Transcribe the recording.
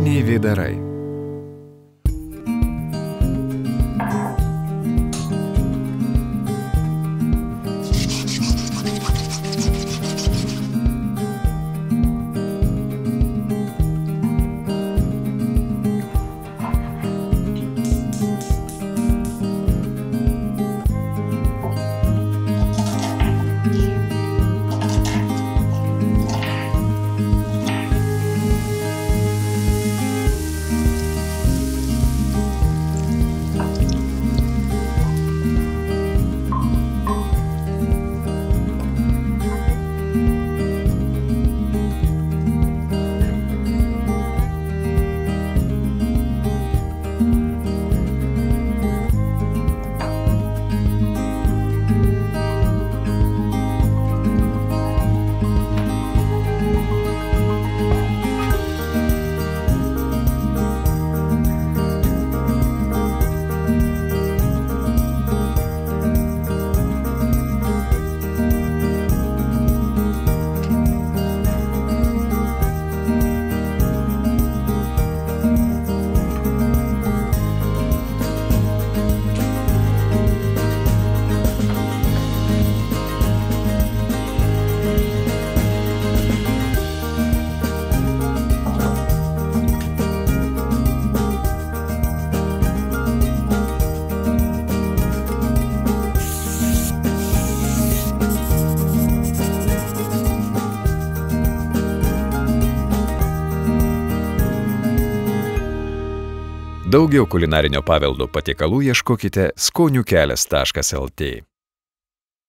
Движение Ведарай. Daugiau kulinarinio paveldo patiekalų ieškokite skonių kelias.lt.